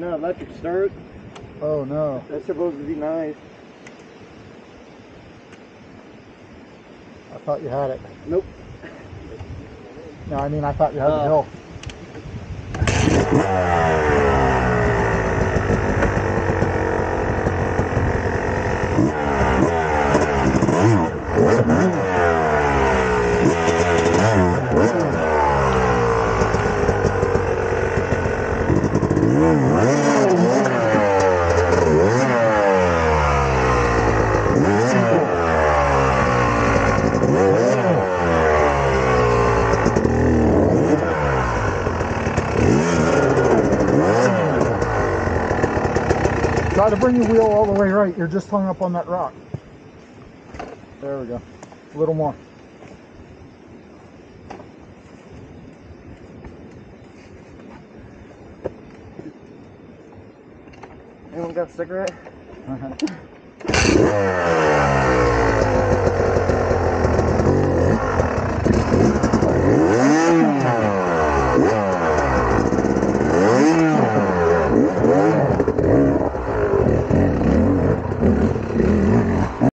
electric start. Oh no. That's supposed to be nice. I thought you had it. Nope. No, I mean I thought you had the Oh. hill. Try to bring your wheel all the way right. You're just hung up on that rock. There we go. A little more. Anyone got a cigarette? Uh-huh.